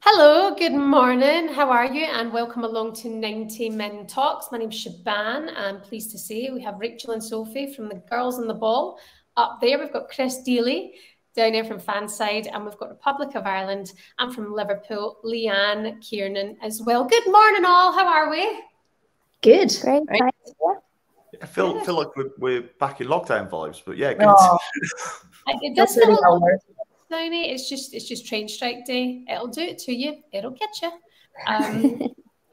Hello, good morning. How are you? And welcome along to 90 Min Talks. My name's Shebahn. I'm pleased to say we have Rachel and Sophie from the Girls on the Ball. Up there, we've got Chris Deeley down there from Fanside, and we've got Republic of Ireland and from Liverpool, Leanne Kiernan as well. Good morning, all. How are we? Good. Great. Right. I feel feel like we're, we're back in lockdown vibes, but yeah, good. Oh. it does feel really It's just it's just train strike day. It'll do it to you. It'll get you. Um,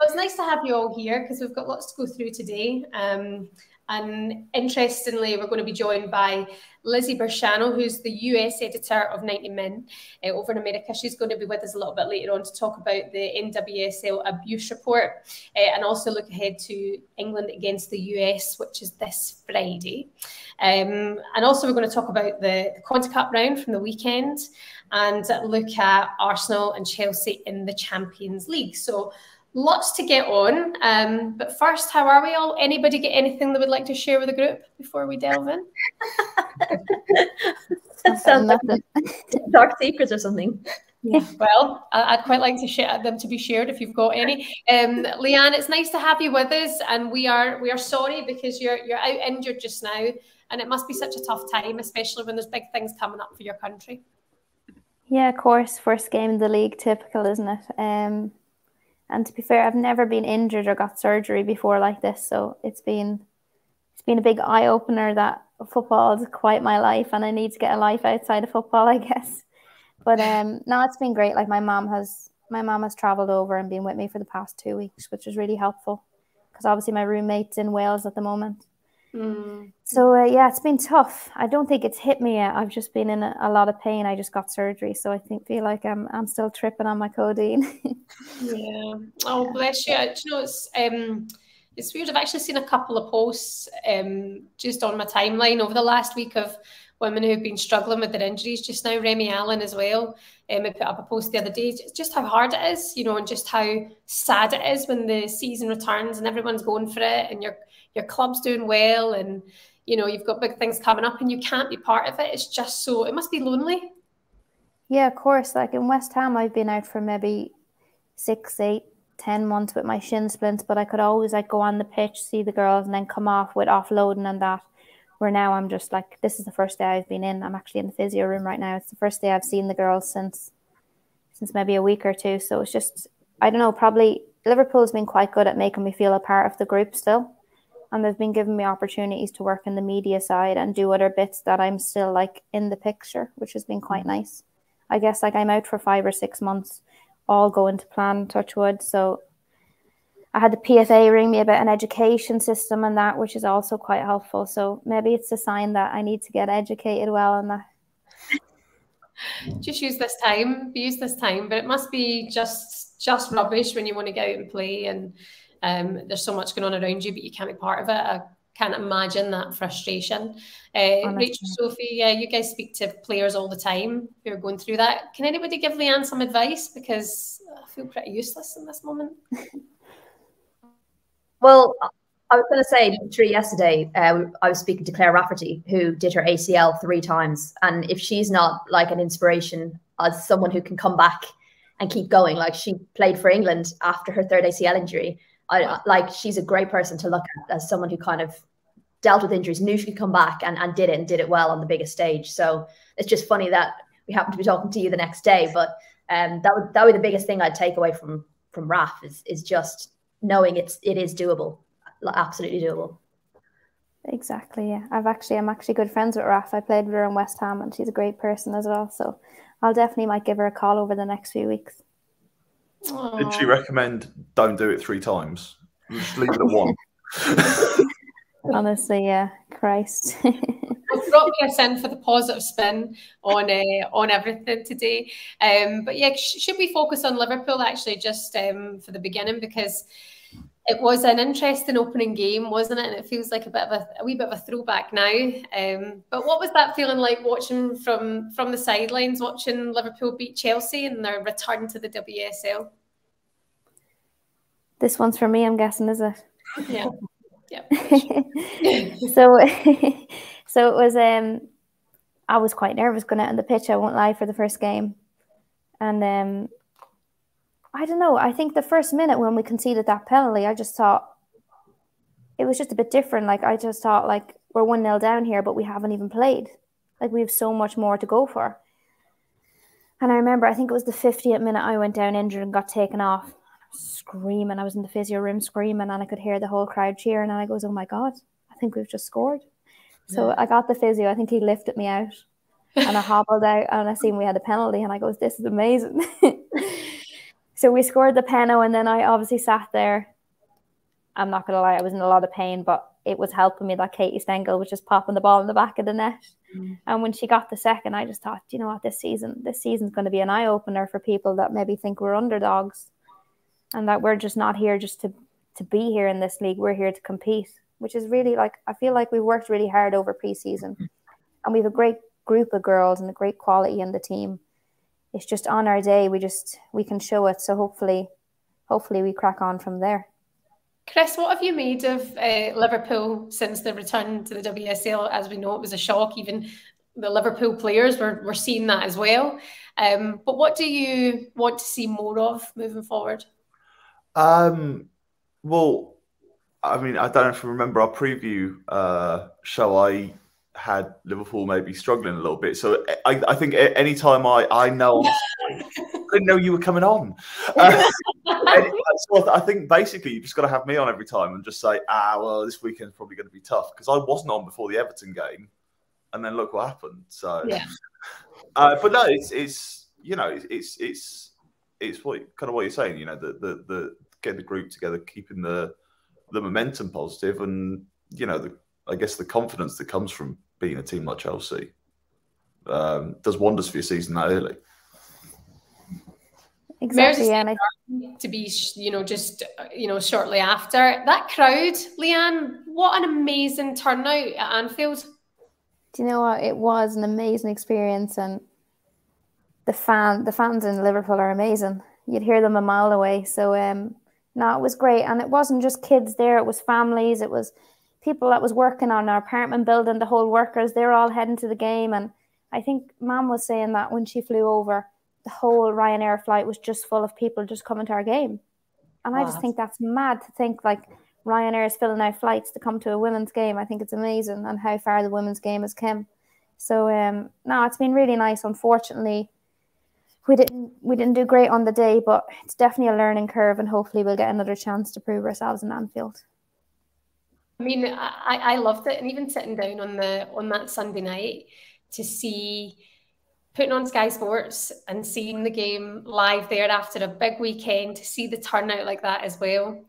it's nice to have you all here because we've got lots to go through today. Um, and interestingly, we're going to be joined by Lizzy Becherano, who's the US editor of 90 Min uh, over in America. She's going to be with us a little bit later on to talk about the NWSL abuse report uh, and also look ahead to England against the US, which is this Friday. Um, and also, we're going to talk about the, the Cup round from the weekend and look at Arsenal and Chelsea in the Champions League. So, lots to get on. Um, but first, how are we all? Anybody get anything they would like to share with the group before we delve in? sounds like dark secrets or something. Yeah. Well, I'd quite like to share them to be shared if you've got any. Um, Leanne, it's nice to have you with us, and we are we are sorry because you're you're out injured just now, and it must be such a tough time, especially when there's big things coming up for your country. Yeah, of course. First game in the league, typical, isn't it? Um, and to be fair, I've never been injured or got surgery before like this, so it's been it's been a big eye opener that football is quite my life, and I need to get a life outside of football, I guess. But um, no, it's been great. Like my mom has my mom has travelled over and been with me for the past two weeks, which is really helpful because obviously my roommate's in Wales at the moment. Mm. So uh, yeah, it's been tough. I don't think it's hit me yet. I've just been in a, a, lot of pain. I just got surgery, so I think feel like I'm I'm still tripping on my codeine. yeah. Oh bless you. Do you know it's um it's weird. I've actually seen a couple of posts um just on my timeline over the last week of women who've been struggling with their injuries just now. Remi Allen as well. Um, I put up a post the other day, just how hard it is, you know, and just how sad it is when the season returns and everyone's going for it, and you're your club's doing well and you know you've got big things coming up and you can't be part of it. It's just so it must be lonely. Yeah of course. Like in west ham i've been out for maybe six eight ten months with my shin splints but i could always like go on the pitch see the girls and then come off with offloading and that. Where now i'm just like this is the first day i've been in. I'm actually in the physio room right now. It's the first day i've seen the girls since since maybe a week or two. So it's just i don't know probably liverpool's been quite good at making me feel a part of the group still and they've been giving me opportunities to work in the media side and do other bits that I'm still like in the picture, which has been quite mm. nice. I guess like I'm out for five or six months, all going to plan, touch wood. So I had the PFA ring me about an education system and that, which is also quite helpful. So maybe it's a sign that I need to get educated well and that. Just use this time, use this time, but it must be just just rubbish when you want to go out and play and um, there's so much going on around you, but you can't be part of it. I can't imagine that frustration. Uh, Rachel, Sophie, yeah, you guys speak to players all the time who are going through that. Can anybody give Leanne some advice? Because I feel pretty useless in this moment. well, I was going to say, literally yesterday, uh, I was speaking to Claire Rafferty, who did her ACL three times. And if she's not like an inspiration as someone who can come back and keep going, like she played for England after her third ACL injury I like she's a great person to look at as someone who kind of dealt with injuries, knew she could come back and, and did it and did it well on the biggest stage. So it's just funny that we happen to be talking to you the next day. But um, that would that would be the biggest thing I'd take away from from Raf is is just knowing it's it is doable, absolutely doable. Exactly. Yeah, I've actually I'm actually good friends with Raf. I played with her in West Ham, and she's a great person as well. So I'll definitely might give her a call over the next few weeks. Aww. Did she recommend don't do it three times? Just leave it at one. Honestly, yeah, Christ. we'll drop you a send for the positive spin on uh, on everything today. Um, but yeah, sh- should we focus on Liverpool actually just um, for the beginning because it was an interesting opening game, wasn't it? And it feels like a bit of a, a wee bit of a throwback now. Um, but what was that feeling like watching from from the sidelines, watching Liverpool beat Chelsea and their return to the WSL? This one's for me, I'm guessing, is it? Yeah. Yeah. so, so it was. Um, I was quite nervous going out on the pitch. I won't lie for the first game, and um, I don't know. I think the first minute when we conceded that penalty, I just thought it was just a bit different. Like I just thought like we're one nil down here, but we haven't even played. Like we have so much more to go for. And I remember, I think it was the 50th minute I went down injured and got taken off. I was screaming. I was in the physio room screaming, and I could hear the whole crowd cheering. And I goes, "Oh my god, I think we've just scored." So yeah. I got the physio. I think he lifted me out, and I hobbled out, and I seen we had a penalty, and I goes, "This is amazing." so we scored the penalty, and then I obviously sat there. I'm not gonna lie, I was in a lot of pain, but it was helping me that Katie Stengel was just popping the ball in the back of the net. Mm. And when she got the second, I just thought, you know what, this season, this season's going to be an eye opener for people that maybe think we're underdogs, and that we're just not here just to to be here in this league. We're here to compete, which is really like I feel like we've worked really hard over preseason, and we have a great group of girls and a great quality in the team. It's just on our day we just we can show it. So hopefully, hopefully we crack on from there. Chris, what have you made of uh, Liverpool since the return to the WSL? As we know, it was a shock. Even the Liverpool players were, were seeing that as well. Um, but what do you want to see more of moving forward? Um, well, I mean, I don't know if you remember our preview uh, show. I had Liverpool maybe struggling a little bit. So I, I think anytime I, I know, I didn't know you were coming on. Uh, so I think basically you've just got to have me on every time and just say, ah, well, this weekend's probably going to be tough because I wasn't on before the Everton game, and then look what happened. So, yeah. Uh, but no, it's it's you know it's it's it's what kind of what you're saying. You know, the the the getting the group together, keeping the the momentum positive, and you know the I guess the confidence that comes from being a team like Chelsea um, does wonders for your season that early. Exactly, and to be, you know, just you know, shortly after that crowd, Leanne, what an amazing turnout at Anfield. Do you know what? It was an amazing experience, and the fan, the fans in Liverpool are amazing. You'd hear them a mile away. So, um, no, it was great, and it wasn't just kids there; it was families, it was people that was working on our apartment building, the whole workers, they're all heading to the game. And I think mom was saying that when she flew over, the whole Ryanair flight was just full of people just coming to our game. And wow. I just think that's mad to think like Ryanair is filling out flights to come to a women's game. I think it's amazing and how far the women's game has come. So um no, it's been really nice. Unfortunately, we didn't we didn't do great on the day, but it's definitely a learning curve and hopefully we'll get another chance to prove ourselves in Anfield. I mean, I, I loved it, and even sitting down on the on that Sunday night to see putting on Sky Sports and seeing the game live there after a big weekend to see the turnout like that as well.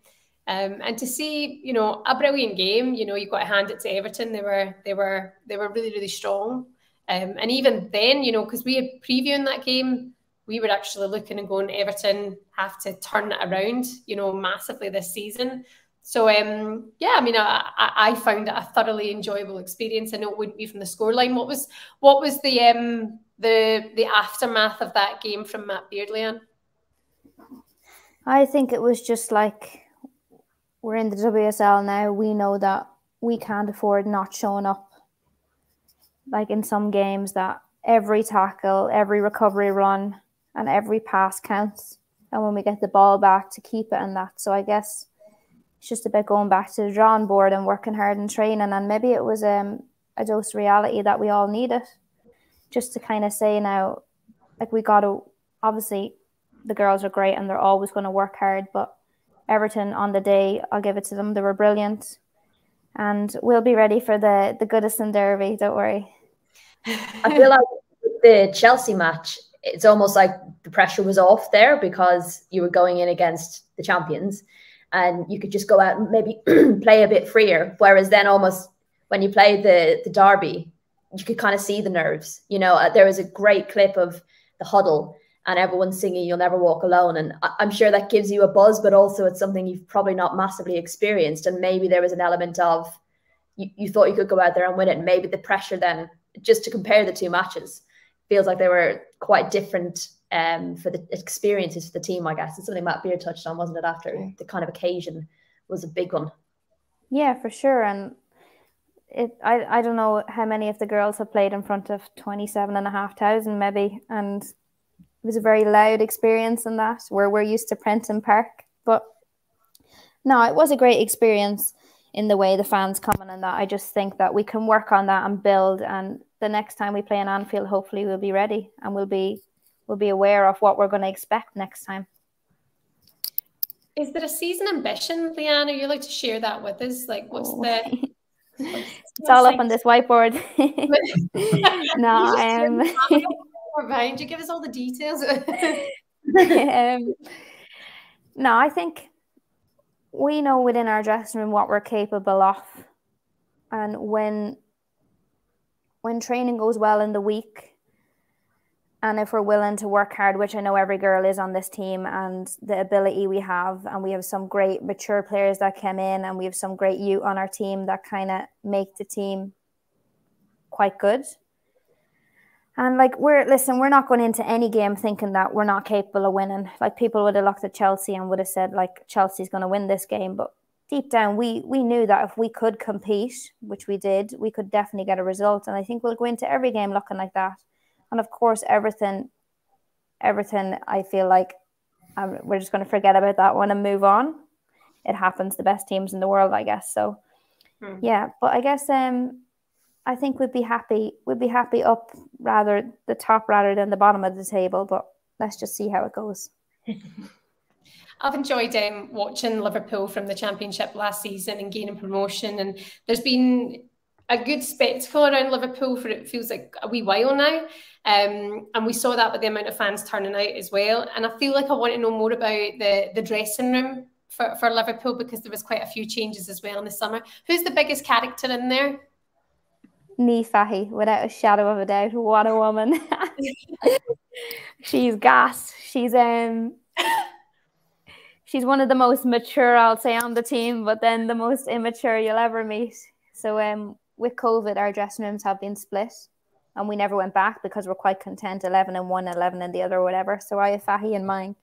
Um, and to see, you know, a brilliant game. You know, you've got to hand it to Everton. They were, they were, they were really, really strong. Um, and even then, you know, because we had previewing that game, we were actually looking and going, Everton have to turn it around, you know, massively this season. So um, yeah, I mean, I, I found it a thoroughly enjoyable experience. I know it wouldn't be from the scoreline. What was what was the um, the the aftermath of that game from Matt Beardley? I think it was just like we're in the WSL now. We know that we can't afford not showing up. Like in some games, that every tackle, every recovery run, and every pass counts. And when we get the ball back, to keep it and that. So I guess it's just about going back to the drawing board and working hard and training. And maybe it was um, a dose of reality that we all needed just to kind of say now, like we got to, obviously, the girls are great and they're always going to work hard. But Everton on the day, I'll give it to them. They were brilliant. And we'll be ready for the, the Goodison Derby. Don't worry. I feel like the Chelsea match, it's almost like the pressure was off there because you were going in against the champions and you could just go out and maybe play a bit freer. Whereas then, almost when you played the the derby, you could kind of see the nerves. You know, uh, there was a great clip of the huddle and everyone's singing "You'll Never Walk Alone," and I- I'm sure that gives you a buzz, but also it's something you've probably not massively experienced, and maybe there was an element of you, you thought you could go out there and win it, and maybe the pressure then just to compare the two matches feels like they were quite different um, for the experiences for the team, I guess. It's something Matt Beard touched on, wasn't it, after the kind of occasion was a big one. Yeah, for sure. And it I, I don't know how many of the girls have played in front of 27 and a half thousand maybe. And it was a very loud experience in that where we're used to Prenton Park. But no, it was a great experience in the way the fans coming and that. I just think that we can work on that and build. And the next time we play in Anfield, hopefully we'll be ready and we'll be we'll be aware of what we're going to expect next time. Is there a season ambition, Leanne? Are you like to share that with us? Like, what's oh. the? it's all up on this whiteboard. no, um, behind you. Give us all the details. um, no, I think we know within our dressing room what we're capable of, and when when training goes well in the week, and if we're willing to work hard, which I know every girl is on this team, and the ability we have, and we have some great mature players that came in, and we have some great youth on our team that kind of make the team quite good. And like we're listen, we're not going into any game thinking that we're not capable of winning. Like people would have looked at Chelsea and would have said like Chelsea's going to win this game, but deep down we we knew that if we could compete, which we did, we could definitely get a result. And I think we'll go into every game looking like that. And of course, everything, everything. I feel like um, we're just going to forget about that one and move on. It happens. The best teams in the world, I guess. So, hmm. yeah. But I guess um, I think we'd be happy. We'd be happy up rather the top rather than the bottom of the table. But let's just see how it goes. I've enjoyed um, watching Liverpool from the Championship last season and gaining promotion, and there's been a good spectacle around Liverpool for it feels like a wee while now. Um, and we saw that with the amount of fans turning out as well. And I feel like I want to know more about the the dressing room for, for Liverpool because there was quite a few changes as well in the summer. Who's the biggest character in there? Niamh Fahey, without a shadow of a doubt. What a woman. she's gas. She's um she's one of the most mature, I'll say, on the team, but then the most immature you'll ever meet. So um with COVID, our dressing rooms have been split and we never went back because we're quite content 11 and one, 11 and the other, whatever. So I have Fahey in mine.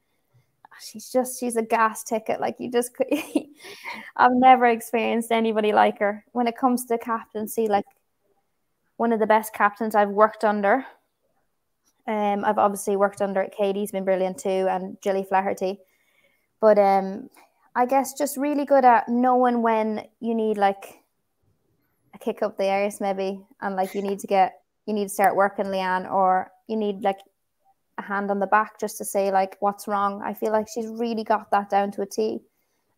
She's just, she's a gas ticket. Like you just, I've never experienced anybody like her. When it comes to captaincy, like one of the best captains I've worked under. Um, I've obviously worked under Katie's been brilliant too, and Gilly Flaherty. But um, I guess just really good at knowing when you need like a kick up the arse maybe, and like you need to get you need to start working, Leanne, or you need like a hand on the back just to say like what's wrong. I feel like she's really got that down to a T,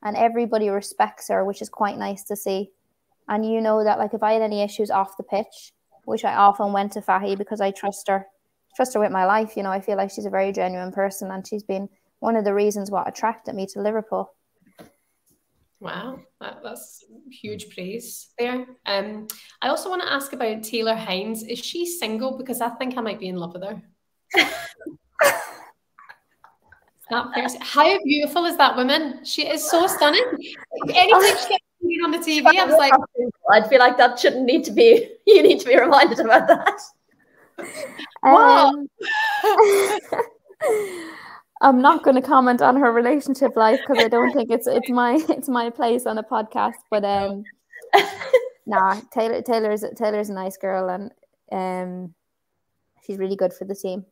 and everybody respects her, which is quite nice to see. And you know that like if I had any issues off the pitch, which I often went to Fahey because I trust her, trust her with my life. You know, I feel like she's a very genuine person, and she's been one of the reasons what attracted me to Liverpool. Wow, that, that's huge praise there. Um, I also want to ask about Taylor Hinds. Is she single? Because I think I might be in love with her. that How beautiful is that woman? She is so stunning. Anytime she gets on the TV, I was like, I'd feel like that shouldn't need to be. You need to be reminded about that. Um, I'm not going to comment on her relationship life because I don't think it's it's my it's my place on a podcast. But um, nah, Taylor Taylor's Taylor's a nice girl and um, she's really good for the team.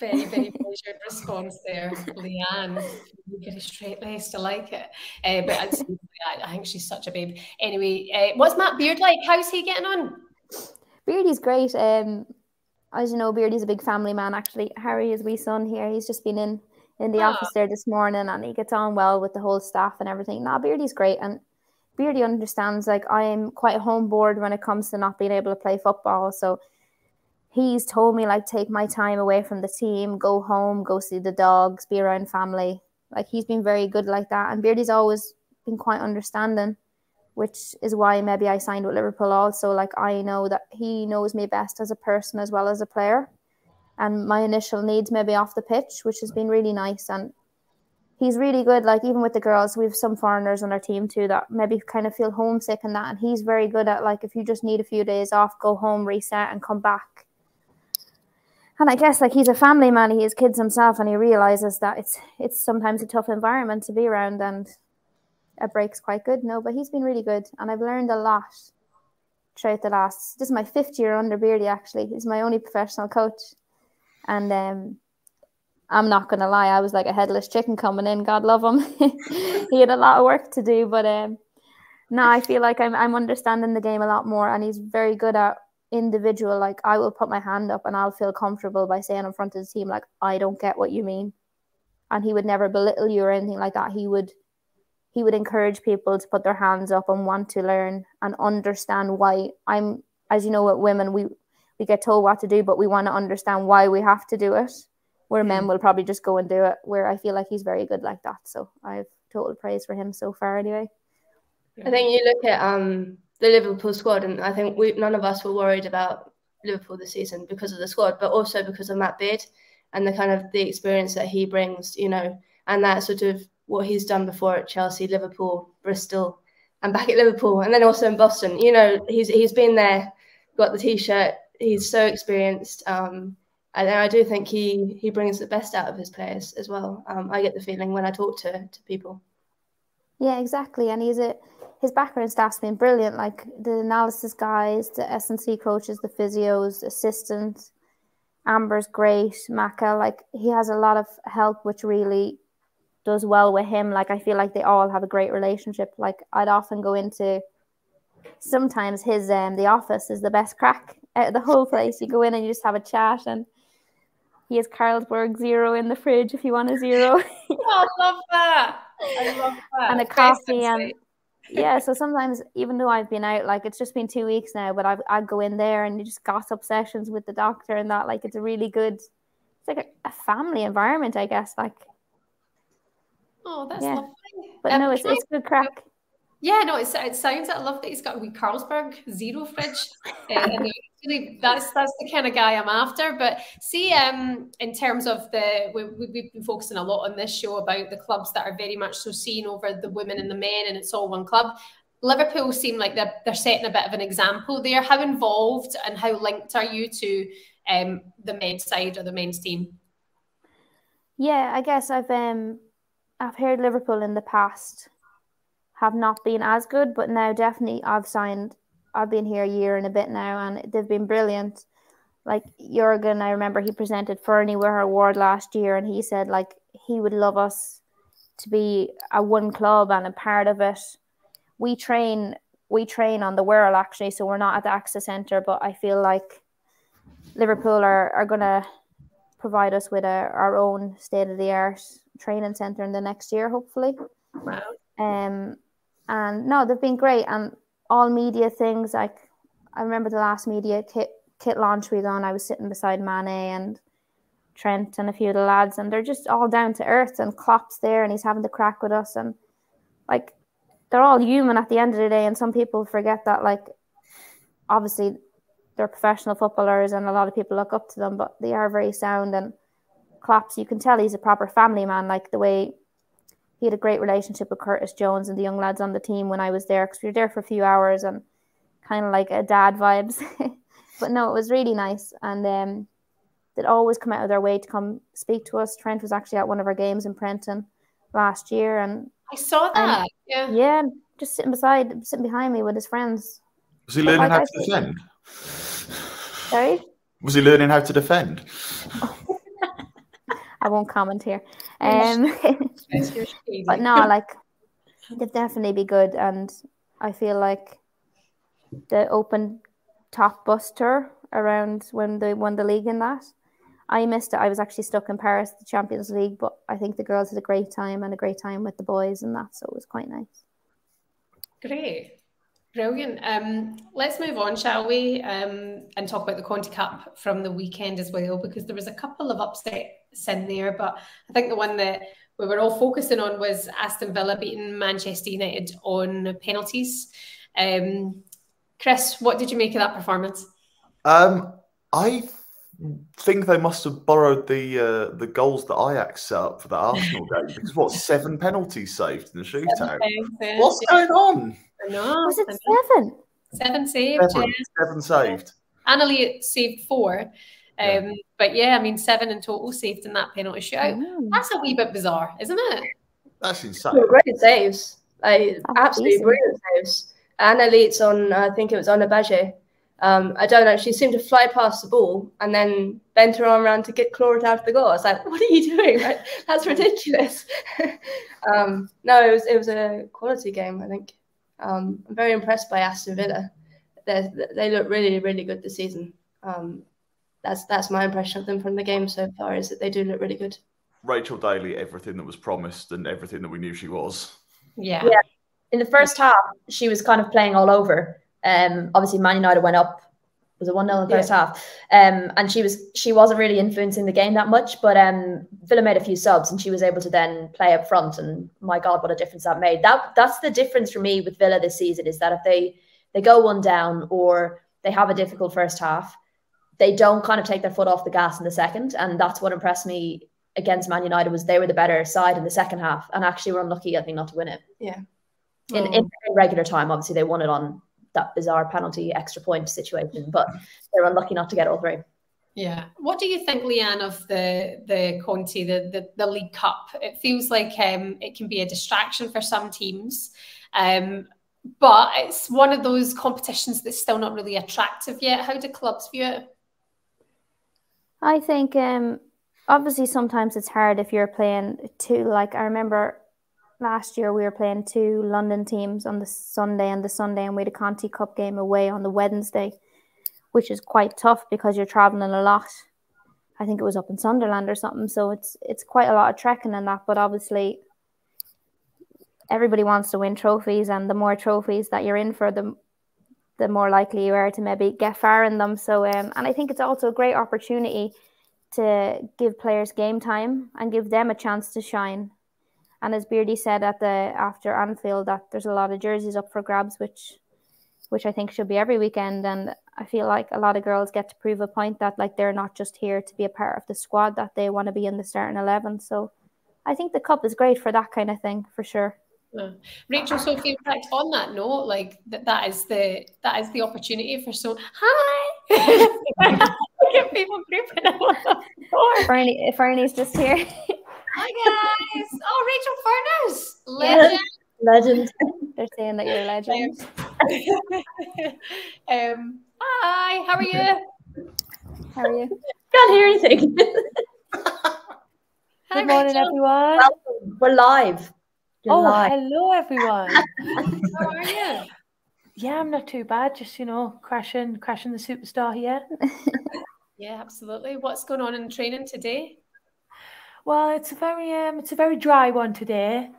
Very very measured response there, Leanne. A straight lace to like it, uh, but I, I, think she's such a babe. Anyway, uh, what's Matt Beard like? How's he getting on? Beardy's great. Um, as you know, Beardy's a big family man. Actually, Harry, his wee son here, he's just been in in the oh. office there this morning, and he gets on well with the whole staff and everything. Now, Beardy's great, and Beardy understands. Like I am quite home bored when it comes to not being able to play football, so he's told me like take my time away from the team, go home, go see the dogs, be around family. Like he's been very good like that, and Beardy's always been quite understanding which is why maybe I signed with Liverpool also. Like I know that he knows me best as a person as well as a player. And my initial needs maybe off the pitch, which has been really nice. And he's really good. Like even with the girls, we have some foreigners on our team too that maybe kind of feel homesick and that. And he's very good at like if you just need a few days off, go home, reset, and come back. And I guess like he's a family man, he has kids himself, and he realizes that it's it's sometimes a tough environment to be around. And a break's quite good. No, but he's been really good, and I've learned a lot throughout the last. This is my fifth year under Beardy. Actually, he's my only professional coach, and um, I'm not gonna lie, I was like a headless chicken coming in. God love him. he had a lot of work to do, but um, no, I feel like I'm I'm understanding the game a lot more, and he's very good at individual. Like I will put my hand up, and I'll feel comfortable by saying in front of the team, like I don't get what you mean, and he would never belittle you or anything like that. He would he would encourage people to put their hands up and want to learn and understand why I'm as you know with women we we get told what to do but we want to understand why we have to do it where men mm. will probably just go and do it where I feel like he's very good like that so I've total praise for him so far anyway I think you look at um the Liverpool squad and I think we none of us were worried about Liverpool this season because of the squad but also because of Matt Beard and the kind of the experience that he brings you know and that sort of what he's done before at Chelsea, Liverpool, Bristol, and back at Liverpool, and then also in Boston. You know, he's he's been there, got the t-shirt. He's so experienced, um, and I do think he he brings the best out of his players as well. Um, I get the feeling when I talk to to people. Yeah, exactly, and he's a his background staff's been brilliant. Like the analysis guys, the S and C coaches, the physios, assistants. Amber's great, Maka. Like he has a lot of help, which really does well with him. Like I feel like they all have a great relationship. Like I'd often go into sometimes his um the office is the best crack out of the whole place. You go in and you just have a chat and he has Carlsberg zero in the fridge if you want a zero. oh, I love that. I love that. and a coffee and yeah, so sometimes even though I've been out, like it's just been two weeks now, but I I go in there and you just gossip sessions with the doctor and that. Like it's a really good, it's like a, a family environment, I guess. Like Oh, that's yeah. lovely. But um, no, it's, it's good crack. Yeah, no, it's, it sounds. I love that he's got a wee Carlsberg zero fridge. uh, really, that's that's the kind of guy I'm after. But see, um, in terms of the, we, we've been focusing a lot on this show about the clubs that are very much so seen over the women and the men, and it's all one club. Liverpool seem like they're they're setting a bit of an example there. How involved and how linked are you to um, the men's side or the men's team? Yeah, I guess I've um I've heard Liverpool in the past have not been as good, but now definitely I've signed. I've been here a year and a bit now, and they've been brilliant. Like Jurgen, I remember he presented Fernie with her award last year, and he said like he would love us to be a one club and a part of it. We train, we train on the Wirral actually, so we're not at the AXA Centre, but I feel like Liverpool are are gonna provide us with a, our own state of the art training center in the next year, hopefully. Wow. Um, and no, they've been great. And all media things, like I remember the last media kit kit launch we done, I was sitting beside Mane and Trent and a few of the lads, and they're just all down to earth. And Klopp's there, and he's having the crack with us, and like they're all human at the end of the day. And some people forget that, like obviously they're professional footballers, and a lot of people look up to them, but they are very sound and Klopp's, you can tell he's a proper family man, like the way he had a great relationship with Curtis Jones and the young lads on the team when I was there because we were there for a few hours and kind of like a dad vibes. but no, it was really nice. And um, they'd always come out of their way to come speak to us. Trent was actually at one of our games in Prenton last year. And I saw that. yeah. Yeah. Just sitting beside, sitting behind me with his friends. Was he learning like how to defend? Sorry? Was he learning how to defend? I won't comment here. Um, but no, like they'd definitely be good, and I feel like the open top bus tour around when they won the league in that. I missed it. I was actually stuck in Paris, the Champions League, but I think the girls had a great time and a great time with the boys and that, so it was quite nice. Great. Brilliant. Um, let's move on, shall we, um, and talk about the Conti Cup from the weekend as well, because there was a couple of upsets in there, but I think the one that we were all focusing on was Aston Villa beating Manchester United on penalties. Um, Chris, what did you make of that performance? Um, I think they must have borrowed the uh, the goals that Ajax set up for the Arsenal game because what seven penalties saved in the shootout? What's going on? Was it seven? Seven saved. Seven, yeah. seven saved. Anna Leat saved four. Um, yeah. But yeah, I mean, seven in total saved in that penalty shootout. Mm. That's a wee bit bizarre, isn't it? That's insane. great saves. Like, absolutely brilliant saves. Anna Leat on, I think it was on Abaje. Um, I don't know. She seemed to fly past the ball and then bent her arm around to get claw it out of the goal. I was like, "What are you doing? Like, that's ridiculous." um, no, it was it was a quality game. I think. Um, I'm very impressed by Aston Villa. They they look really really good this season. Um, that's that's my impression of them from the game so far. Is that they do look really good. Rachel Daly, everything that was promised and everything that we knew she was. Yeah. Yeah. In the first half, she was kind of playing all over. Um, obviously, Man United went up. Was it one 0 in the first Yeah. half? Um, and she was she wasn't really influencing the game that much. But um, Villa made a few subs, and she was able to then play up front. And my God, what a difference that made! That that's the difference for me with Villa this season is that if they they go one down or they have a difficult first half, they don't kind of take their foot off the gas in the second, and that's what impressed me against Man United was they were the better side in the second half, and actually were unlucky, I think, not to win it Yeah. in, in regular time. Obviously, they won it on that bizarre penalty extra point situation, but they're unlucky not to get all three. Yeah. What do you think, Leanne, of the the Conti, the the, the League Cup? It feels like um, it can be a distraction for some teams, um, but it's one of those competitions that's still not really attractive yet. How do clubs view it? I think um obviously sometimes it's hard if you're playing two like I remember last year we were playing two London teams on the Sunday and the Sunday and we had a Conti Cup game away on the Wednesday, which is quite tough because you're travelling a lot. I think it was up in Sunderland or something. So it's it's quite a lot of trekking and that, but obviously everybody wants to win trophies and the more trophies that you're in for the the more likely you are to maybe get far in them. So, um, and I think it's also a great opportunity to give players game time and give them a chance to shine. And as Beardy said at the after Anfield, that there's a lot of jerseys up for grabs, which, which I think should be every weekend. And I feel like a lot of girls get to prove a point that like they're not just here to be a part of the squad, that they want to be in the starting eleven. So, I think the cup is great for that kind of thing for sure. Yeah. Rachel, Sophie, in fact, on that note, like that, that is the that is the opportunity for so. Hi. Look at people grouping on the floor. Fernie, Fernie's just here. Hi guys. Oh, Rachel Furness, legend. Legend. They're saying that you're a legend. um, hi, how are you? How are you? Can't hear anything. Hi, Good morning, Rachel. everyone. Welcome. We're live. You're Oh, live. hello, everyone. How are you? yeah, I'm not too bad. Just you know, crashing, crashing the superstar here. Yeah, absolutely. What's going on in training today? Well, it's a very, um, it's a very dry one today.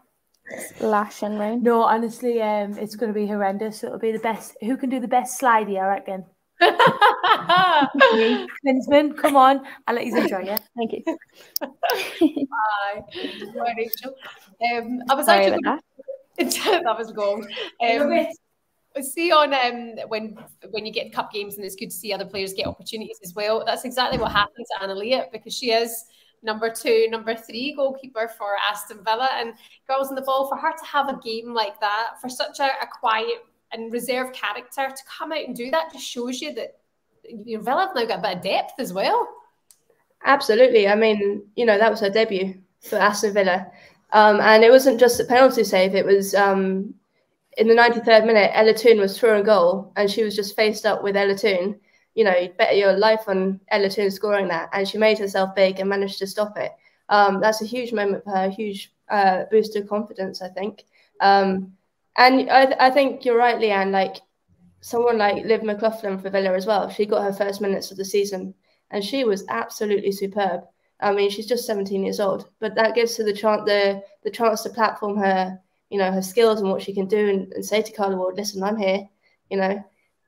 Lashing rain. No, honestly, um, it's going to be horrendous. It'll be the best. Who can do the best slidey? I reckon. Me, come on. I'll let you enjoy it. Thank you. Hi, Hi, Rachel. Um, I was Sorry actually about that. that was gold. Um, see on um, when when you get cup games and it's good to see other players get opportunities as well. That's exactly what happened to Anna Leat because she is number two, number three goalkeeper for Aston Villa and girls in the ball. For her to have a game like that, for such a, a quiet and reserve character to come out and do that, just shows you that you know, Villa have now got a bit of depth as well. Absolutely. I mean, you know, that was her debut for Aston Villa. Um, and it wasn't just a penalty save, it was um, in the 93rd minute, Ella Toon was through a goal and she was just faced up with Ella Toon. You know, you'd bet your life on Ella Toon scoring that. And she made herself big and managed to stop it. Um, that's a huge moment for her, a huge uh, boost of confidence, I think. Um, and I, I think you're right, Leanne. Like someone like Liv McLaughlin for Villa as well. She got her first minutes of the season and she was absolutely superb. I mean, she's just 17 years old, but that gives her the chance the the chance to platform her, you know, her skills and what she can do, and, and say to Carla Ward, "Listen, I'm here. You know,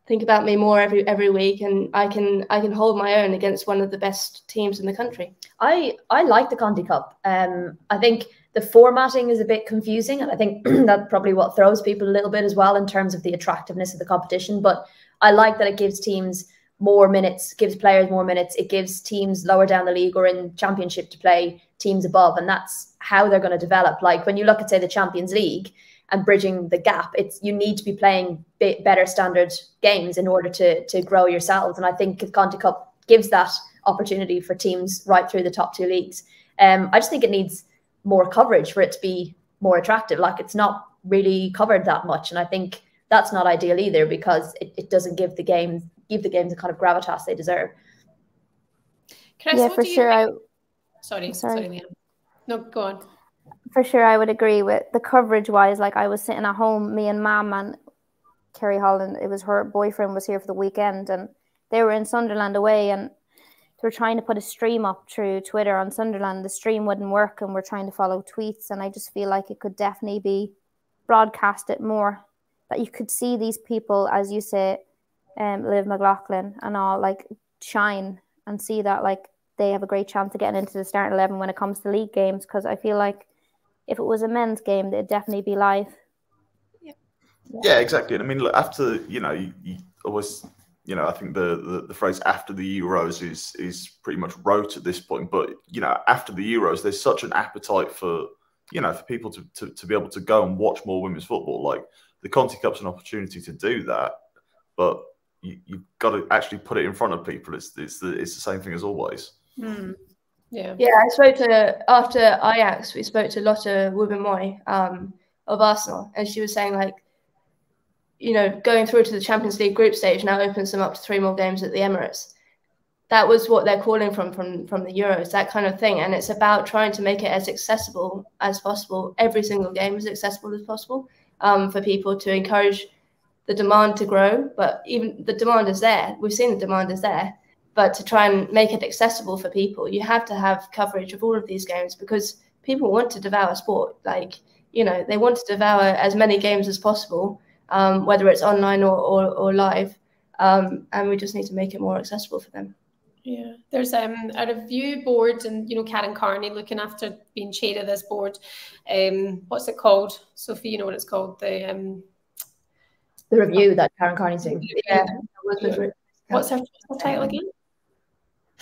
think about me more every every week, and I can I can hold my own against one of the best teams in the country." I I like the Conti Cup. Um, I think the formatting is a bit confusing, and I think that's probably what throws people a little bit as well in terms of the attractiveness of the competition. But I like that it gives teams more minutes, gives players more minutes. It gives teams lower down the league or in championship to play teams above, and that's how they're going to develop. Like when you look at say the Champions League and bridging the gap, it's you need to be playing better standard games in order to to grow yourselves. And I think the Conti Cup gives that opportunity for teams right through the top two leagues. Um, I just think it needs more coverage for it to be more attractive. Like it's not really covered that much, and I think that's not ideal either because it, it doesn't give the game give the games the kind of gravitas they deserve. Chris, yeah, for sure. I... Sorry, sorry, sorry No, go on. For sure, I would agree with the coverage wise. Like I was sitting at home, me and Mum and Ceri Holland. It was her boyfriend was here for the weekend, and they were in Sunderland away, and they were trying to put a stream up through Twitter on Sunderland. The stream wouldn't work, and we're trying to follow tweets. And I just feel like it could definitely be broadcasted more. That you could see these people, as you say, um, Liv McLaughlin and all, like shine and see that like they have a great chance of getting into the starting eleven when it comes to league games. Because I feel like if it was a men's game, it'd definitely be live. Yeah, yeah exactly. I mean, look, after you know, you, you always you know, I think the, the, the, phrase after the Euros is is pretty much rote at this point. But you know, after the Euros, there's such an appetite for you know for people to, to, to be able to go and watch more women's football. Like the Conti Cup's an opportunity to do that, but you, you've got to actually put it in front of people. It's it's the it's the same thing as always. Mm. Yeah. Yeah, I spoke to after Ajax, we spoke to Lotte Wubben-Moy um, of Arsenal, and she was saying like you know, going through to the Champions League group stage now opens them up to three more games at the Emirates. That was what they're calling from from from the Euros, that kind of thing. And it's about trying to make it as accessible as possible. Every single game as accessible as possible um, for people to encourage the demand to grow. But even the demand is there. We've seen the demand is there. But to try and make it accessible for people, you have to have coverage of all of these games because people want to devour sport. Like, you know, they want to devour as many games as possible um, whether it's online or, or, or live. Um, and we just need to make it more accessible for them. Yeah, there's um, a review board, and you know Karen Carney looking after being chair of this board. Um, what's it called, Sophie? You know what it's called? The um, the review that Karen Carney's doing. Yeah. What's her title again?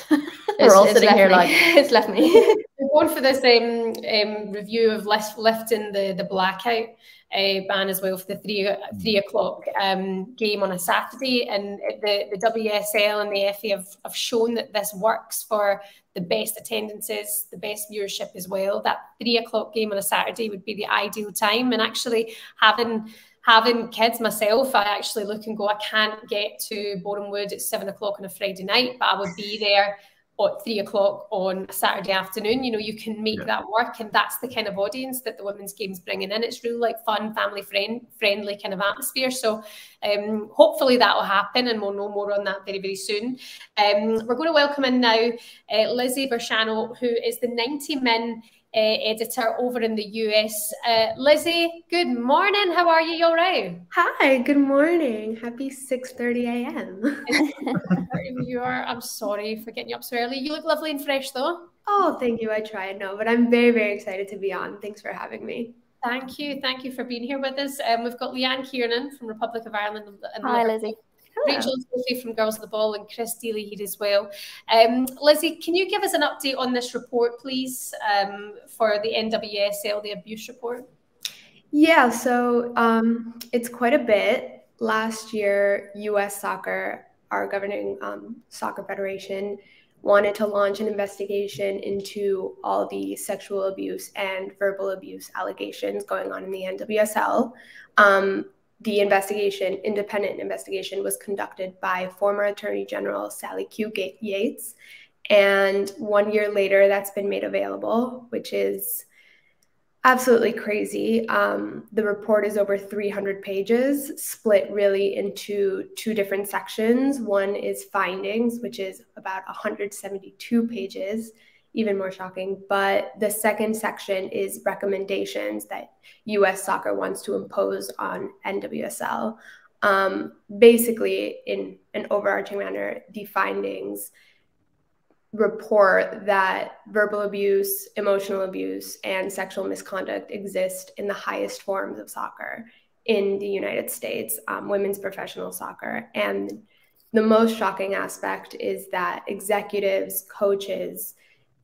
We're all sitting here me. like it's left me. We're going for this um, um, review of lift, lifting the the blackout uh, ban as well for the three three o'clock um, game on a Saturday, and the the WSL and the FA have, have shown that this works for the best attendances, the best viewership as well. That three o'clock game on a Saturday would be the ideal time, and actually having having kids myself, I actually look and go, I can't get to Boreham Wood at seven o'clock on a Friday night, but I would be there at three o'clock on a Saturday afternoon. You know, you can make yeah. that work, and that's the kind of audience that the women's game's bringing in. It's really like fun, family friend friendly kind of atmosphere. So, um, hopefully that will happen, and we'll know more on that very very soon. Um, we're going to welcome in now uh, Lizzy Becherano, who is the 90 Min uh, editor over in the US. Uh, Lizzy, good morning. How are you? You all right? Hi, good morning. Happy 6.30 a.m. you are, I'm sorry for getting you up so early. You look lovely and fresh though. Oh, thank you. I tried. No, but I'm very, very excited to be on. Thanks for having me. Thank you. Thank you for being here with us. Um, we've got Leanne Kiernan from Republic of Ireland. And Hi, Lizzy. Rachel Sophie from Girls on the Ball and Chris Deeley here as well. Um, Lizzy, can you give us an update on this report, please, um, for the NWSL, the abuse report? Yeah, so um, it's quite a bit. Last year, US Soccer, our governing um, soccer federation, wanted to launch an investigation into all the sexual abuse and verbal abuse allegations going on in the NWSL. Um, the investigation, independent investigation, was conducted by former Attorney General Sally Q. Yates. And one year later, that's been made available, which is absolutely crazy. Um, the report is over 300 pages, split really into two different sections. One is findings, which is about 172 pages, even more shocking. But the second section is recommendations that US soccer wants to impose on NWSL. Um, basically, in an overarching manner, the findings report that verbal abuse, emotional abuse, and sexual misconduct exist in the highest forms of soccer in the United States, um, women's professional soccer. And the most shocking aspect is that executives, coaches,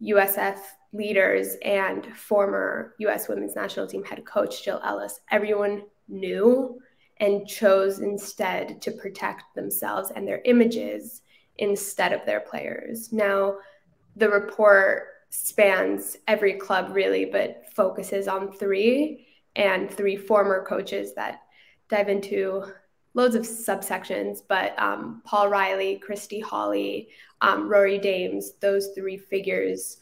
USF leaders and former US women's national team head coach Jill Ellis, everyone knew and chose instead to protect themselves and their images instead of their players. Now, the report spans every club really, but focuses on three and three former coaches that dive into loads of subsections, but um, Paul Riley, Christy Holly, um, Rory Dames, those three figures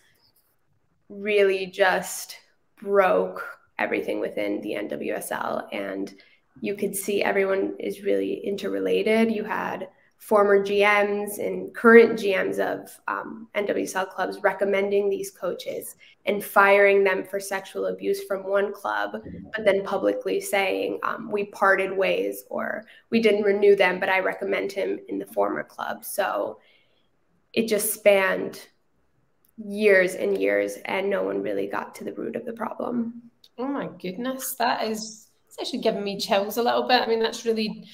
really just broke everything within the NWSL. And you could see everyone is really interrelated. You had former GMs and current GMs of um, NWSL clubs recommending these coaches and firing them for sexual abuse from one club, but then publicly saying, um, we parted ways or we didn't renew them, but I recommend him in the former club. So it just spanned years and years, and no one really got to the root of the problem. Oh my goodness, that is it's actually giving me chills a little bit. I mean, that's really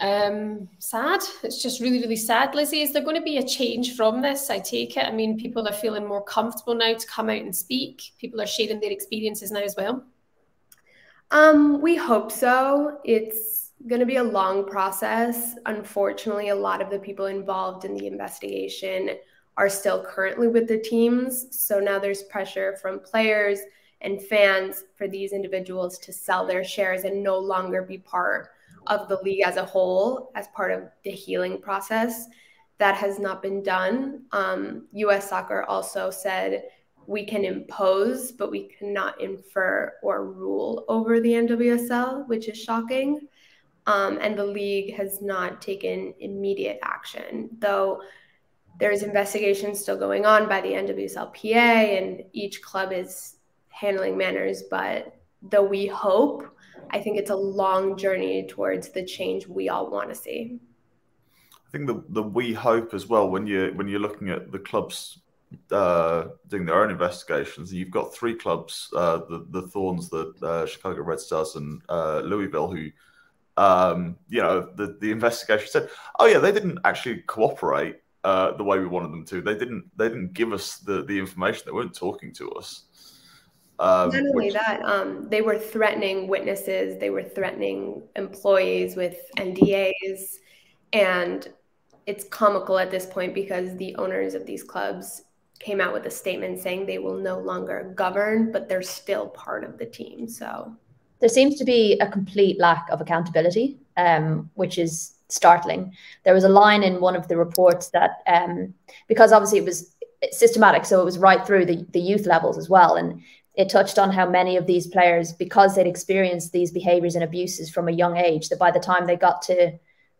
um, sad. It's just really, really sad. Lizzy, is there going to be a change from this? I take it. I mean, people are feeling more comfortable now to come out and speak. People are sharing their experiences now as well. Um, we hope so. It's going to be a long process. Unfortunately, a lot of the people involved in the investigation are still currently with the teams. So now there's pressure from players and fans for these individuals to sell their shares and no longer be part of the league as a whole as part of the healing process. That has not been done. Um, US soccer also said we can impose, but we cannot infer or rule over the NWSL, which is shocking. Um, and the league has not taken immediate action, though there's investigations still going on by the NWSLPA, and each club is handling manners. But though we hope I think it's a long journey towards the change we all want to see. I think the the we hope as well when you when you're looking at the clubs uh, doing their own investigations, you've got three clubs: uh, the the Thorns, the uh, Chicago Red Stars, and uh, Louisville, who. Um, you know, the, the investigation said, "Oh yeah, they didn't actually cooperate uh, the way we wanted them to. They didn't. They didn't give us the, the information. They weren't talking to us." Um, Not only which... that, um, they were threatening witnesses, they were threatening employees with NDAs. And it's comical at this point because the owners of these clubs came out with a statement saying they will no longer govern, but they're still part of the team. So there seems to be a complete lack of accountability, um, which is startling. There was a line in one of the reports that, um, because obviously it was systematic, so it was right through the, the youth levels as well. And it touched on how many of these players, because they'd experienced these behaviors and abuses from a young age, that by the time they got to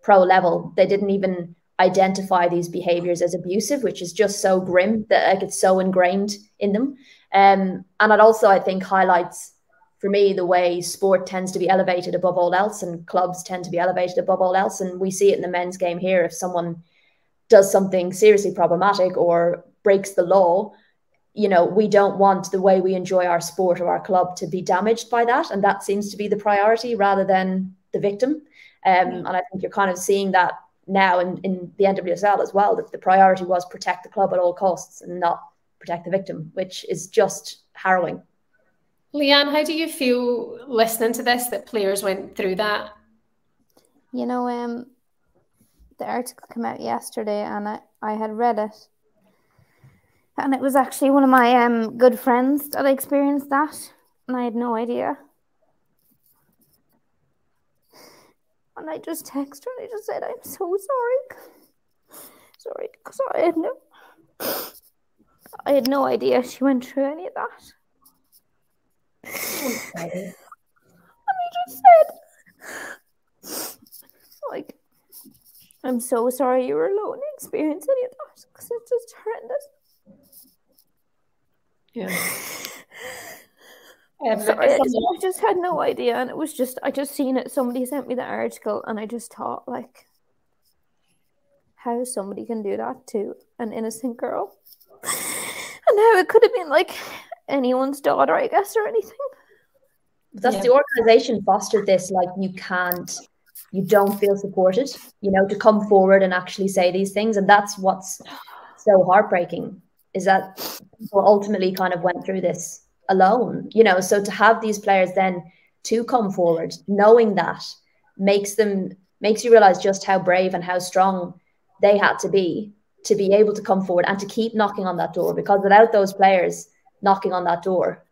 pro level, they didn't even identify these behaviors as abusive, which is just so grim that like it's so ingrained in them. Um, and it also, I think, highlights for me the way sport tends to be elevated above all else, and clubs tend to be elevated above all else. And we see it in the men's game here. If someone does something seriously problematic or breaks the law, you know, we don't want the way we enjoy our sport or our club to be damaged by that. And that seems to be the priority rather than the victim. Um, and I think you're kind of seeing that now in, in the NWSL as well, that the priority was protect the club at all costs and not protect the victim, which is just harrowing. Leanne, how do you feel listening to this that players went through that? You know, um, the article came out yesterday and I, I had read it and it was actually one of my um, good friends that I experienced that, and I had no idea. And I just texted her and I just said, I'm so sorry. Sorry, because I had no I had no idea she went through any of that. and I just said like I'm so sorry you were alone experiencing any of that because it's just horrendous. Yeah. Um, Sorry, I just had no idea, and it was just I just seen it. Somebody sent me the article, and I just thought like, how somebody can do that to an innocent girl, and how it could have been like anyone's daughter, I guess, or anything. That's yeah. the organization fostered this. Like you can't, you don't feel supported. You know, to come forward and actually say these things, and that's what's so heartbreaking is that people ultimately kind of went through this alone, you know. So to have these players then to come forward, knowing that makes them makes you realize just how brave and how strong they had to be to be able to come forward and to keep knocking on that door because without those players knocking on that door,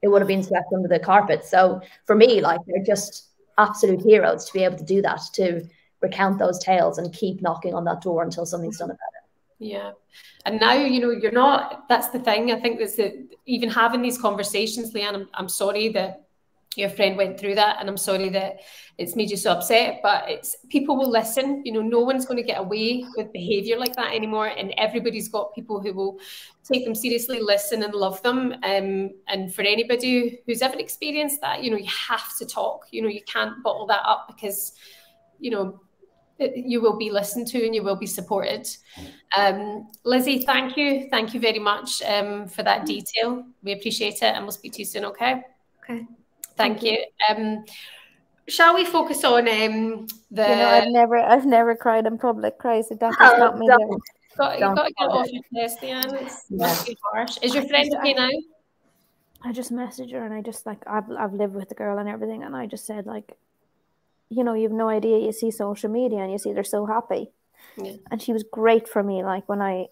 it would have been swept under the carpet. So for me, like they're just absolute heroes to be able to do that, to recount those tales and keep knocking on that door until something's done about it. Yeah. And now, you know, you're not, that's the thing. I think that's that even having these conversations, Leanne, I'm, I'm sorry that your friend went through that and i'm sorry that it's made you so upset but it's people will listen you know no one's going to get away with behavior like that anymore and everybody's got people who will take them seriously listen and love them um, and for anybody who's ever experienced that you know you have to talk you know you can't bottle that up because you know you will be listened to and you will be supported. Um, Lizzy, thank you. Thank you very much um, for that detail. We appreciate it and we'll speak to you soon, okay? Okay. Thank you. Um, shall we focus on um, the? You know, I've never, I've never cried in public. Crazy, that oh, not me. Got, you've got to get off your chest, Leanne. It's yeah. harsh. Is your friend okay now? I just messaged her and I just like I've I've lived with the girl and everything, and I just said like, you know, you have no idea. You see social media and you see they're so happy, yeah. and she was great for me. Like when I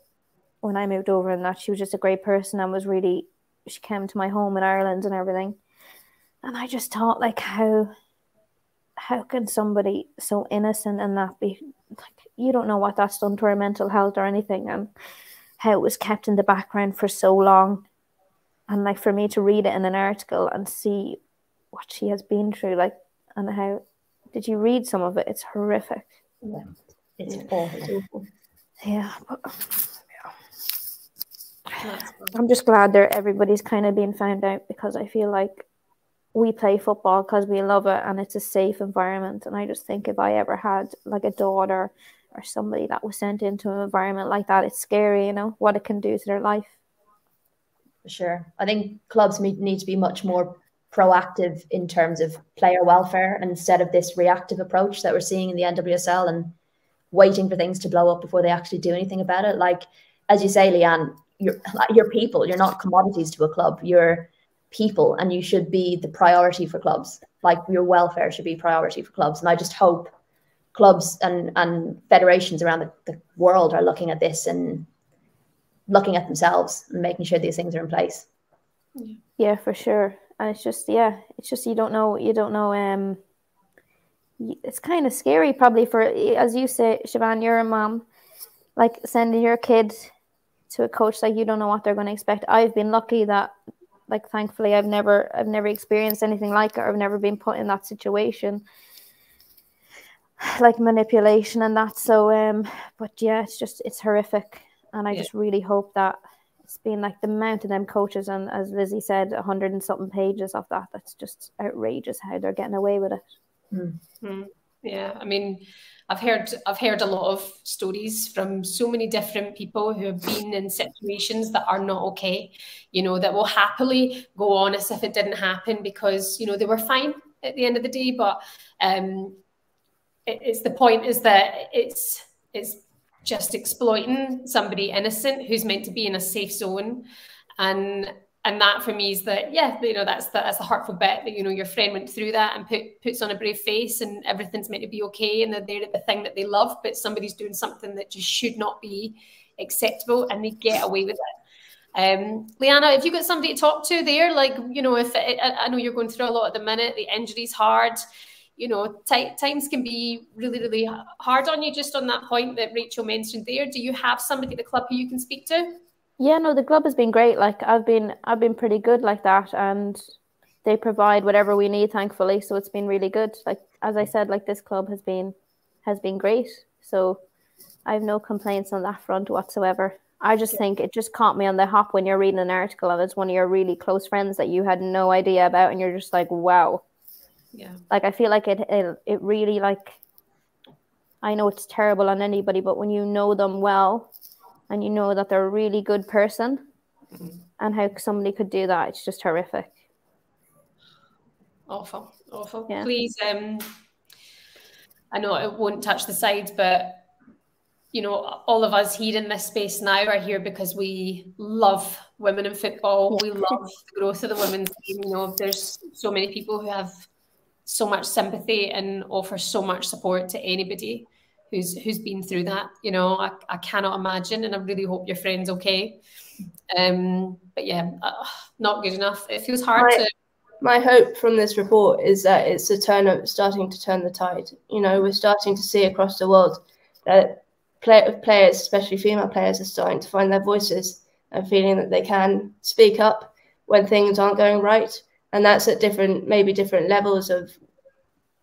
when I moved over and that, she was just a great person and was really. She came to my home in Ireland and everything and I just thought, like, how how can somebody so innocent and that be like you don't know what that's done to her mental health or anything, and how it was kept in the background for so long, and like for me to read it in an article and see what she has been through, like, and how did you read some of it? It's horrific. Yeah, it's awful. Yeah, but, yeah. I'm just glad that everybody's kind of being found out because I feel like we play football because we love it and it's a safe environment. And I just think if I ever had like a daughter or somebody that was sent into an environment like that, it's scary, you know, what it can do to their life. For sure. I think clubs need to be much more proactive in terms of player welfare instead of this reactive approach that we're seeing in the NWSL and waiting for things to blow up before they actually do anything about it. Like, as you say, Leanne, you're, you're people, you're not commodities to a club. You're people and you should be the priority for clubs. Like your welfare should be priority for clubs. And i just hope clubs and, and federations around the, the world are looking at this and looking at themselves and making sure these things are in place. Yeah for sure and it's just yeah it's just you don't know you don't know um it's kind of scary probably for as you say Shebahn, you're a mom like sending your kid to a coach like you don't know what they're going to expect i've been lucky that like thankfully I've never I've never experienced anything like it. I've never been put in that situation like manipulation and that. So um but yeah, it's just it's horrific. And I yeah. just really hope that it's been like the amount of them coaches and as Lizzy said, a hundred and something pages of that. That's just outrageous how they're getting away with it. Mm-hmm. Yeah, I mean, I've heard I've heard a lot of stories from so many different people who have been in situations that are not okay, you know, that will happily go on as if it didn't happen because you know they were fine at the end of the day. But um, it, it's the point is that it's it's just exploiting somebody innocent who's meant to be in a safe zone, and and that for me is that yeah you know that's the, that's the hurtful bit that you know your friend went through that and put puts on a brave face and everything's meant to be okay and they're there at the thing that they love but somebody's doing something that just should not be acceptable and they get away with it um, Leanna, have you got somebody to talk to there? Like, you know, if it, I know you're going through a lot at the minute, the injury's hard. You know, times can be really, really hard on you. Just on that point that Rachel mentioned there, do you have somebody at the club who you can speak to? Yeah, no, the club has been great. Like I've been, I've been pretty good like that, and they provide whatever we need, thankfully. So it's been really good. Like as I said, like this club has been, has been great. So I have no complaints on that front whatsoever. I just yeah. think it just caught me on the hop when you're reading an article and it's one of your really close friends that you had no idea about, and you're just like, wow. Yeah. Like I feel like it, it, it really like. I know it's terrible on anybody, but when you know them well, and you know that they're a really good person mm-hmm. and how somebody could do that it's just horrific awful awful yeah. please um i know it won't touch the sides but you know all of us here in this space now are here because we love women in football we love the growth of the women's team you know there's so many people who have so much sympathy and offer so much support to anybody who's who's been through that. You know, I, I cannot imagine, and I really hope your friend's okay. Um, but yeah, uh, not good enough. It feels hard my, to. my hope from this report is that it's a turn of starting to turn the tide. You know, we're starting to see across the world that play, players, especially female players, are starting to find their voices and feeling that they can speak up when things aren't going right. And that's at different, maybe different levels of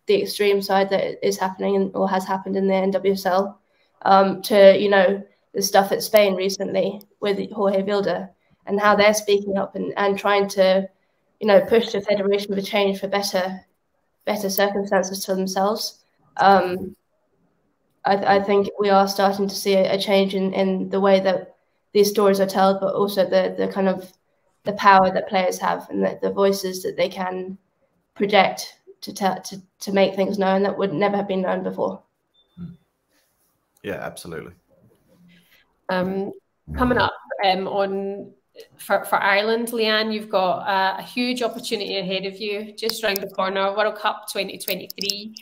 the extreme side that is happening or has happened in the NWSL um, to, you know, the stuff at Spain recently with Jorge Vilda and how they're speaking up and, and trying to, you know, push the federation for change for better better circumstances for themselves. Um, I, I, think we are starting to see a, a, change in, in the way that these stories are told, but also the the kind of the power that players have and the, the voices that they can project to, tell, to to make things known that would never have been known before. Yeah, absolutely. Um, coming up um, on for, for Ireland, Leanne, you've got a, a, huge opportunity ahead of you just around the corner, World Cup 2023.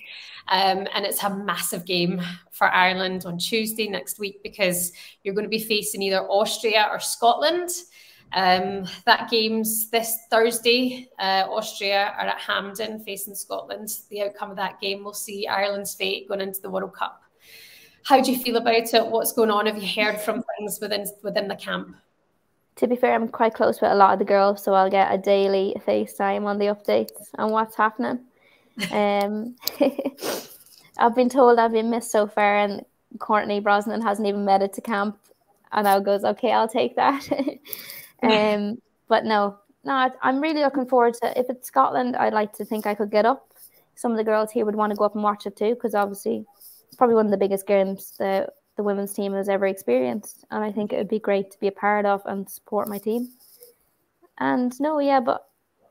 Um, and it's a massive game for Ireland on Tuesday next week because you're going to be facing either Austria or Scotland. Um, that game's this Thursday. Uh, Austria are at Hampden facing Scotland. The outcome of that game will see Ireland's fate going into the World Cup. How do you feel about it? What's going on? Have you heard from things within within the camp? To be fair, I'm quite close with a lot of the girls, so I'll get a daily FaceTime on the updates on what's happening. um, I've been told I've been missed so far, and Courtney Brosnan hasn't even made it to camp. And I goes, okay, I'll take that. um, but no, no, I'm really looking forward to. If it's Scotland, I'd like to think I could get up. Some of the girls here would want to go up and watch it too, because obviously it's probably one of the biggest games the the women's team has ever experienced, and I think it would be great to be a part of and support my team. And no, yeah, but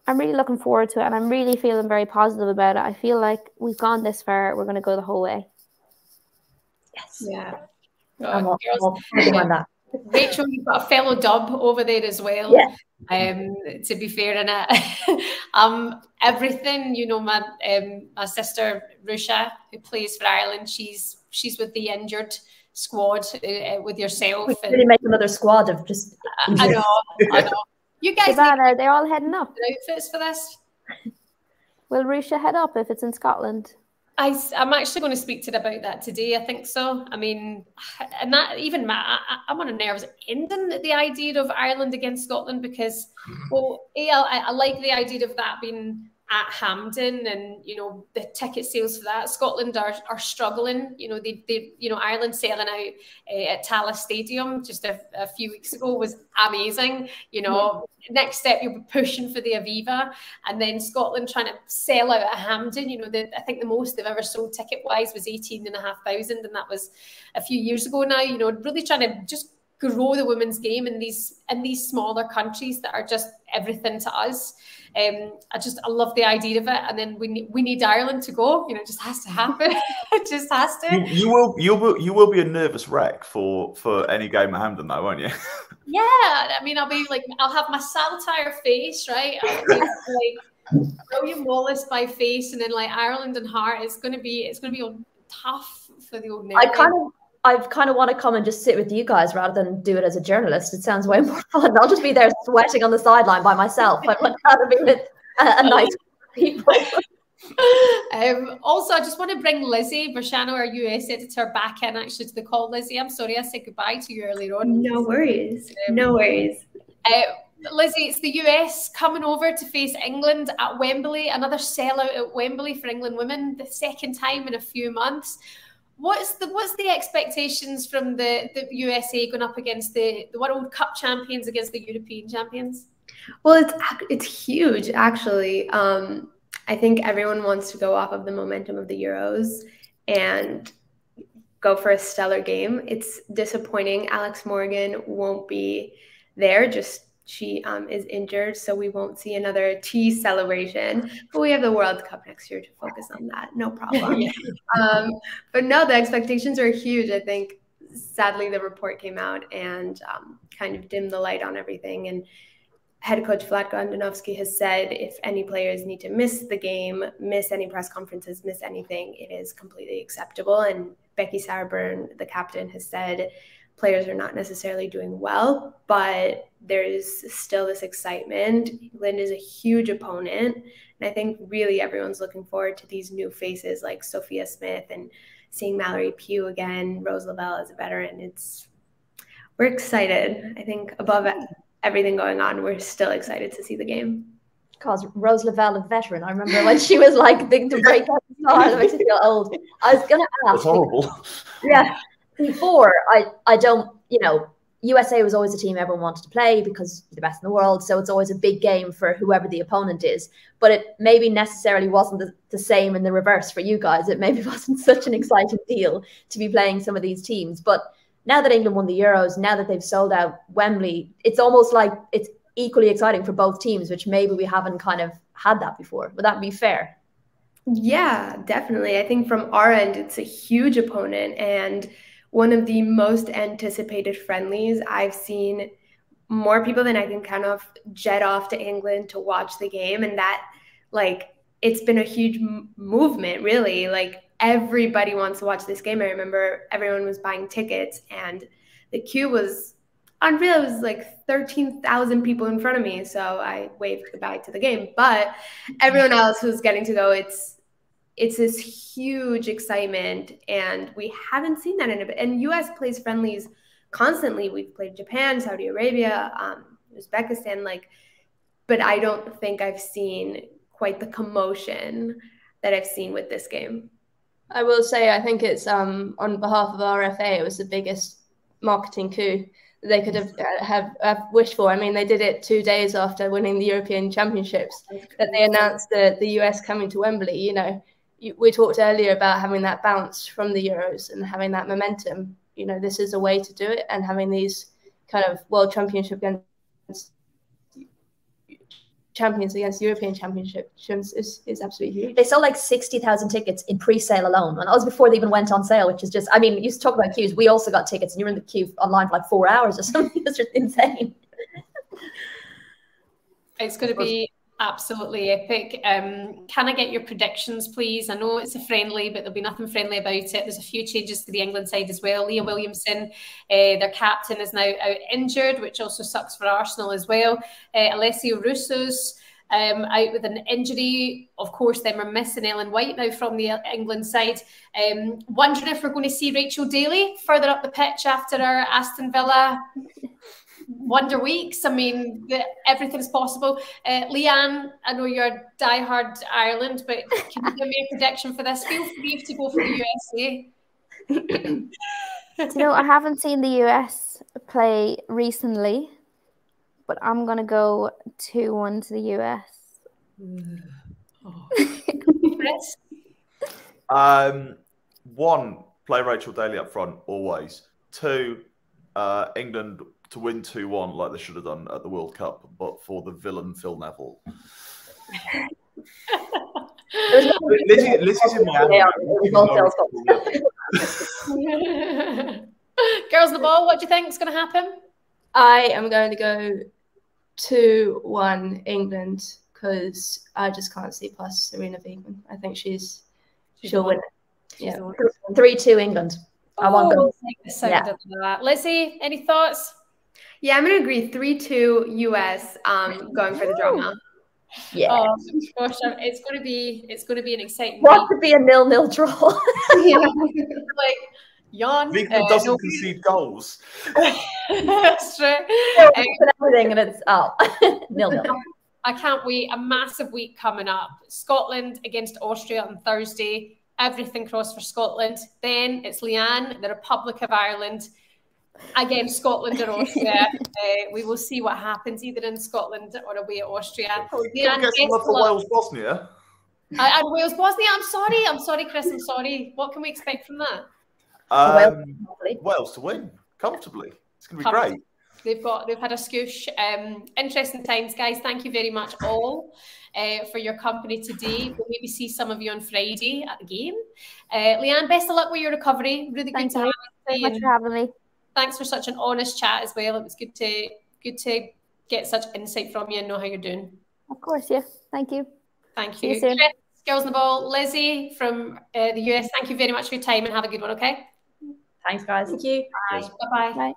I'm really looking forward to it, and I'm really feeling very positive about it. I feel like we've gone this far; we're going to go the whole way. Yes. Yeah. I'm all, I'm that. Rachel, you've got a fellow dub over there as well. Yeah. Um, to be fair, in it, um, everything you know, my um, my sister Ruesha, who plays for Ireland, she's she's with the injured squad uh, with yourself. We really make another squad of just. I know, I know. You guys, Savannah, they're all heading up. Outfits for this. Will Ruesha head up if it's in Scotland? I, am actually going to speak to about that today. I think so. I mean, and that even Matt, I, am on a nerves ending the idea of Ireland against Scotland because, hmm. well, a, I, I like the idea of that being at Hampden and you know the ticket sales for that. Scotland are, are struggling. You know they, they you know Ireland selling out uh, at Tallaght Stadium just a, a, few weeks ago was amazing. You know yeah. next step you'll be pushing for the Aviva and then Scotland trying to sell out at Hampden. You know the, I think the most they've ever sold ticket wise was 18 and a half thousand and that was a few years ago now. You know really trying to just grow the women's game in these in these smaller countries that are just everything to us. Um, I just I love the idea of it, and then we need, we need Ireland to go. You know, it just has to happen. it just has to. You, you, will you will you will be a nervous wreck for for any game at Hampden, though, won't you? yeah, I mean, I'll be like I'll have my satire face, right? I'll be like William Wallace by face, and then like Ireland and Heart. It's gonna be it's gonna be tough for the old. I kind of I kind of want to come and just sit with you guys rather than do it as a journalist. It sounds way more fun. I'll just be there sweating on the sideline by myself. I'd rather be with a, a nice people. um, also, I just want to bring Lizzy Becherano, our US editor, back in actually to the call. Lizzy, I'm sorry I said goodbye to you earlier on. No worries. Um, no worries. Uh, Lizzy, it's the US coming over to face England at Wembley, another sellout at Wembley for England women, the second time in a few months. What's the what's the expectations from the, the USA going up against the, the World Cup champions against the European champions? Well, it's it's huge actually. Um, I think everyone wants to go off of the momentum of the Euros and go for a stellar game. It's disappointing. Alex Morgan won't be there just she um, is injured, so we won't see another tea celebration. But we have the World Cup next year to focus on that. No problem. um, but no, the expectations are huge. I think sadly the report came out and um, kind of dimmed the light on everything. And head coach Vlatko Andonovski has said if any players need to miss the game, miss any press conferences, miss anything, it is completely acceptable. And Becky Sauerbrunn, the captain, has said players are not necessarily doing well, but there's still this excitement. England is a huge opponent. And I think really everyone's looking forward to these new faces like Sophia Smith and seeing Mallory Pugh again, Rose Lavelle as a veteran. It's we're excited. I think above everything going on, we're still excited to see the game. Because Rose Lavelle, a veteran, I remember when she was like big to break out star. That makes me feel old. I was gonna ask. That's horrible. Yeah, before I I don't you know USA was always a team everyone wanted to play because the best in the world. So it's always a big game for whoever the opponent is. But it maybe necessarily wasn't the, the, same in the reverse for you guys. It maybe wasn't such an exciting deal to be playing some of these teams. But now that England won the Euros, now that they've sold out Wembley, it's almost like it's equally exciting for both teams, which maybe we haven't kind of had that before. Would that be fair? Yeah, definitely. I think from our end, it's a huge opponent. And one of the most anticipated friendlies. I've seen more people than I can kind of jet off to England to watch the game. And that, like, it's been a huge movement, really. Like, everybody wants to watch this game. I remember everyone was buying tickets, and the queue was unreal. It was like 13,000 people in front of me. So I waved goodbye to the game. But everyone else was getting to go. It's it's this huge excitement, and we haven't seen that in a bit. And U.S. plays friendlies constantly. We've played Japan, Saudi Arabia, um, Uzbekistan, like, but I don't think I've seen quite the commotion that I've seen with this game. I will say, I think it's um, on behalf of RFA, it was the biggest marketing coup they could have, have, have wished for. I mean, they did it two days after winning the European Championships that they announced the, the US coming to Wembley. You know, we talked earlier about having that bounce from the Euros and having that momentum. You know, this is a way to do it, and having these kind of world championship against champions against European championships is, is absolutely huge. They sold like 60,000 tickets in pre-sale alone. And that was before they even went on sale, which is just, I mean, you used to talk about queues. We also got tickets and you were in the queue online for like four hours or something. It's just insane. It's going to be Absolutely epic. Um, can I get your predictions, please? I know it's a friendly, but there'll be nothing friendly about it. There's a few changes to the England side as well. Leah Williamson, uh, their captain, is now out injured, which also sucks for Arsenal as well. Uh, Alessia Russo's um, out with an injury. Of course, then we're missing Ellen White now from the England side. Um, wondering if we're going to see Rachel Daly further up the pitch after our Aston Villa Wonder Weeks. I mean, the, everything's possible. Uh, Leanne, I know you're diehard Ireland, but can you give me a prediction for this? Feel free to go for the USA. you know, I haven't seen the US play recently, but I'm gonna go two one to the US. um, one, play Rachel Daly up front always. Two, uh, England to win 2 1 like they should have done at the World Cup, but for the villain Phil Neville. Lizzy, Lizzy's in my Girls on the ball, what do you think is going to happen? I am going to go 2 1 England because I just can't see past Sarina Wiegman. I think she's, she'll win it. Yeah. 3 2 England. I want oh, So yeah. Lizzy, any thoughts? Yeah, I'm gonna agree. Three two US. Um, going for the drama. Yeah. Oh gosh, it's gonna be it's gonna be an exciting. What to be a nil nil draw? yeah. like yawn. England uh, doesn't no, concede goals. That's true. Um, everything and it's out nil nil. I can't wait. A massive week coming up. Scotland against Austria on Thursday. Everything crossed for Scotland. Then it's Leanne, the Republic of Ireland against Scotland or Austria. uh, we will see what happens either in Scotland or away at Austria. Oh, guess for Wales Bosnia. Uh, and Wales Bosnia. I'm sorry. I'm sorry, Chris. I'm sorry. What can we expect from that? Um, Wales to win comfortably. It's going to be great. They've got they've had a scoosh. Um, interesting times, guys. Thank you very much all uh, for your company today. We'll maybe see some of you on Friday at the game. Uh, Leanne, best of luck with your recovery. Really Thank good you. to have you. Thank you for having me thanks for such an honest chat as well. It was good to good to get such insight from you and know how you're doing. Of course, yeah. Thank you. Thank you. you Girls on the ball, Lizzy from uh, the US. Thank you very much for your time and have a good one. Okay. Thanks, guys. Thank you. Bye. Bye. Bye.